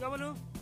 Vámonos.